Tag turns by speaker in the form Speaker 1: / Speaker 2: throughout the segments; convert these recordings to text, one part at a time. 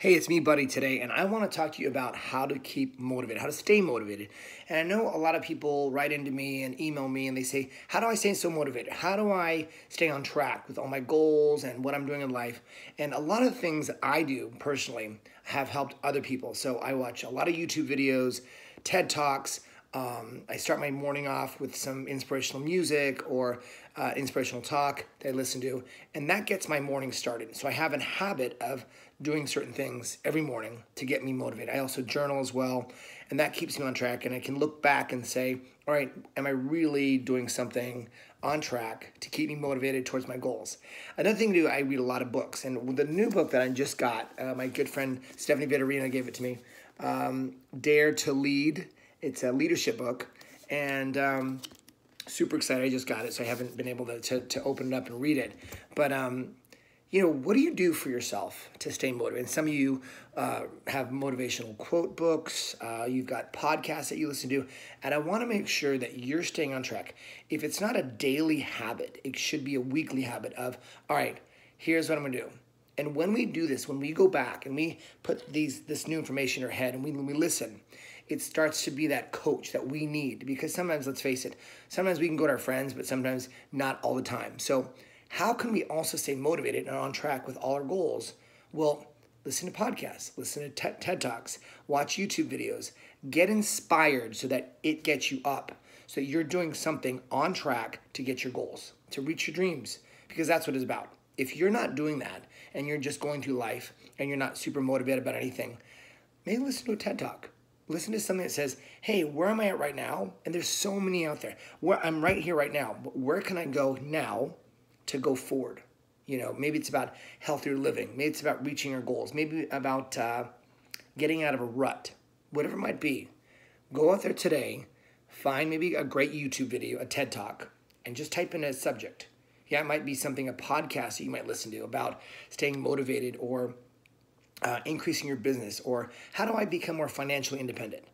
Speaker 1: Hey, it's me, Buddy, today, and I want to talk to you about how to keep motivated, how to stay motivated. And I know a lot of people write into me and email me and they say, How do I stay so motivated? How do I stay on track with all my goals and what I'm doing in life? And a lot of things I do personally have helped other people. So I watch a lot of YouTube videos, TED Talks. Um, I start my morning off with some inspirational music or uh, inspirational talk that I listen to, and that gets my morning started. So I have a habit of doing certain things every morning to get me motivated. I also journal as well, and that keeps me on track. And I can look back and say, all right, am I really doing something on track to keep me motivated towards my goals? Another thing to do, I read a lot of books, and the new book that I just got, uh, my good friend Stephanie Vittorina gave it to me, um, Dare to Lead it's a leadership book, and um, super excited. I just got it, so I haven't been able to, to, to open it up and read it. But, um, you know, what do you do for yourself to stay motivated? And some of you uh, have motivational quote books, uh, you've got podcasts that you listen to, and I want to make sure that you're staying on track. If it's not a daily habit, it should be a weekly habit of, all right, here's what I'm to do. And when we do this, when we go back and we put these this new information in our head and we, we listen, it starts to be that coach that we need. Because sometimes let's face it sometimes we can go to our friends but sometimes not all the time. So how can we also stay motivated and on track with all our goals? Well listen to podcasts listen to ted talks watch youtube videos get inspired so that it gets you up so you're doing something on track to get your goals to reach your dreams because that's what it's about if you're not doing that and you're just going through life and you're not super motivated about anything maybe listen to a ted talk listen to something that says, hey, where am I at right now? And there's so many out there. Where I'm right here right now, but where can I go now to go forward? You know, maybe it's about healthier living. Maybe it's about reaching your goals. Maybe about uh, getting out of a rut. Whatever it might be. Go out there today, find maybe a great YouTube video, a TED Talk, and just type in a subject. Yeah, it might be something, a podcast that you might listen to about staying motivated or uh, increasing your business or how do I become more financially independent?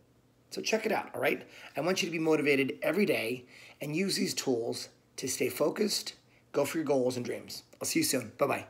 Speaker 1: So check it out, all right? I want you to be motivated every day and use these tools to stay focused, go for your goals and dreams. I'll see you soon. Bye bye.